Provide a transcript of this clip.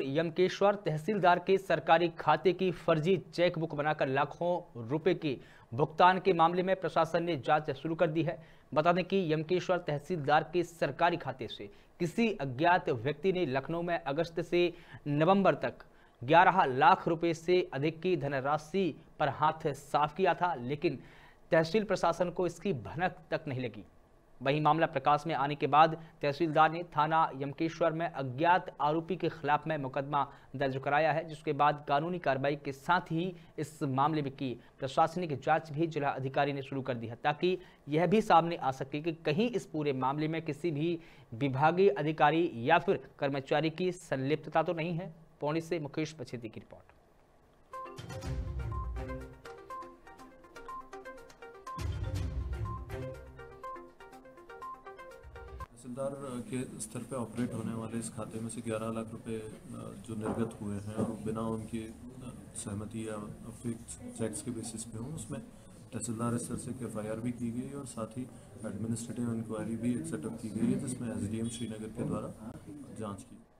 यमकेश्वर तहसीलदार के सरकारी खाते की फर्जी चेकबुक बनाकर लाखों रुपए के भुगतान के मामले में प्रशासन ने जाँच शुरू कर दी है। बता दें कि यमकेश्वर तहसीलदार के सरकारी खाते से किसी अज्ञात व्यक्ति ने लखनऊ में अगस्त से नवंबर तक 11 लाख रुपए से अधिक की धनराशि पर हाथ साफ़ किया था, लेकिन तहसील प्रशासन को इसकी भनक तक नहीं लगी। वहीं मामला प्रकाश में आने के बाद तहसीलदार ने थाना यमकेश्वर में अज्ञात आरोपी के खिलाफ में मुकदमा दर्ज कराया है, जिसके बाद कानूनी कार्रवाई के साथ ही इस मामले में की प्रशासनिक जाँच भी जिला अधिकारी ने शुरू कर दी है, ताकि यह भी सामने आ सके कि कहीं इस पूरे मामले में किसी भी विभागीय अधिकारी या फिर कर्मचारी की संलिप्तता तो नहीं है। पौनी से मुकेश पछेती की रिपोर्ट। तहसीलदार के स्तर पे ऑपरेट होने वाले इस खाते में से 11 लाख रुपए जो निर्गत हुए हैं और बिना उनकी सहमति या फिक्स चेक्स के बेसिस पे हों, उसमें तहसीलदार स्तर से एफ़ आई भी की गई और साथ ही एडमिनिस्ट्रेटिव इंक्वायरी भी सेटअप की गई है, जिसमें एसडीएम श्रीनगर के द्वारा जाँच की